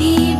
Be